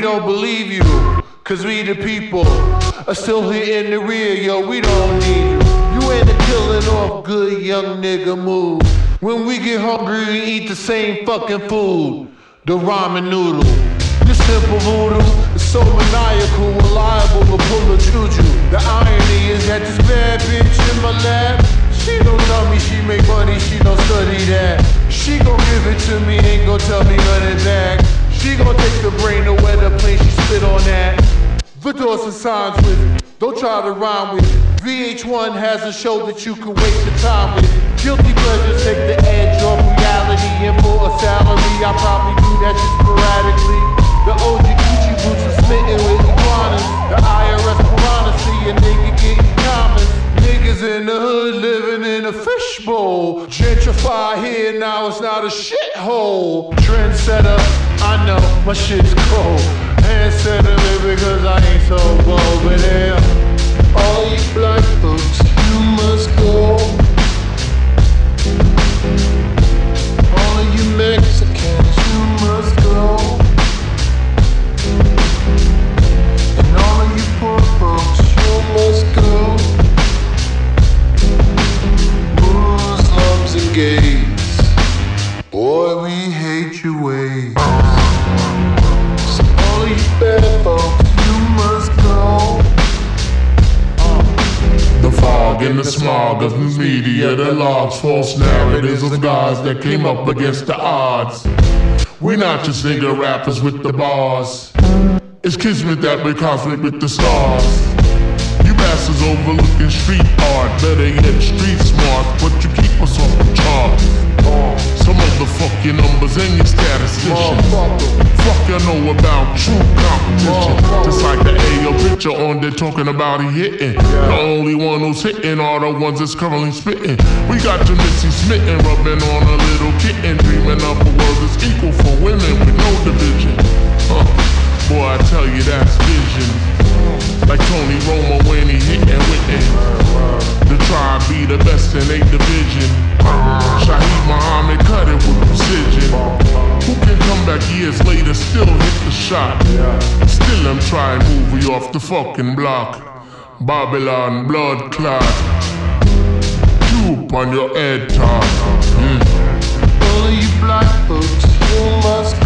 don't believe you. Cause we the people are still here in the rear, yo, we don't need you. You ain't a killing off good young nigga move. When we get hungry, we eat the same fucking food. The ramen noodle. This simple voodoo is so maniacal, reliable to pull a juju. The irony is that this bad bitch in my lap, she don't tell me she make money, she don't study that. She gon' give it to me, ain't gon' tell me Signs with, don't try to rhyme with. VH1 has a show that you can waste your time with. Guilty pleasures take the edge off reality, and for a salary, I probably do that shit sporadically. The OG Gucci boots are smitten with iguanas. The IRS piranha see a nigga getting comments. Niggas in the hood living in a fishbowl. Gentrify here, now it's not a shithole. Trendsetter, I know my shit's cold. Handsetter, because I ain't so bold. But yeah, all you black folks, fog the smog of the media that logs false narratives of gods that came up against the odds. We're not just nigga rappers with the bars. It's kismet that we're cosmic with the stars. You bastards overlooking street art, better yet street smart, but you keep us off the charts. Some motherfucking numbers and your statisticians. Fuck you know about true competition. Just like picture on there talking about he hitting. The only one who's hitting are the ones that's currently spitting. We got your Missy smitten, rubbing on a little kitten, dreaming up a world that's equal for women with no division. Huh. Boy, I tell you that's vision. Like Tony Romo when he hitting with it. The tribe be the best in eight division. Shaheed Muhammad cut it with precision. Who can come back years later, still hit the shot? Still I'm trying to move you off the fucking block. Babylon blood clot. Droop on your head top. Mm. All you black folks, you must